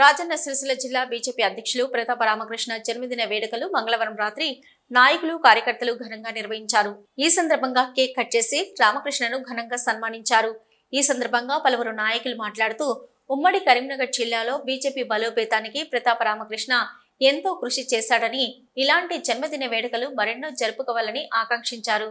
రాజన్న సిరిసిల్ల జిల్లా బీజేపీ అధ్యక్షులు ప్రతాప రామకృష్ణ జన్మదిన వేడుకలు మంగళవారం రాత్రి నాయకులు కార్యకర్తలు ఘనంగా నిర్వహించారు. ఈ సందర్భంగా కేక్ కట్ చేసి రామకృష్ణను ఘనంగా సన్మానించారు. ఈ సందర్భంగా పలువురు నాయకులు మాట్లాడుతూ ఉమ్మడి కరీంనగర్ జిల్లాలో బీజేపీ బలోపేతానికి ప్రతాప రామకృష్ణ ఎంతో కృషి చేశాడని ఇలాంటి జన్మదిన వేడుకలు మరెన్నో జరుపుకోవాలని ఆకాంక్షించారు.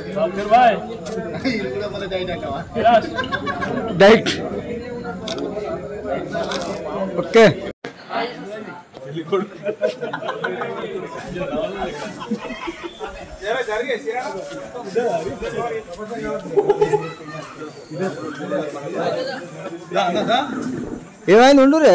పట్టుకుంటామన్నా ముందుగా పెట్టండి ఓకే అన్న భాస్కర్ కా డైట్ ఓకే ఏమైంది ఉండు రే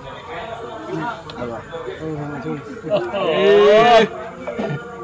嗯好吧。嗯嗯嗯嗯嗯嗯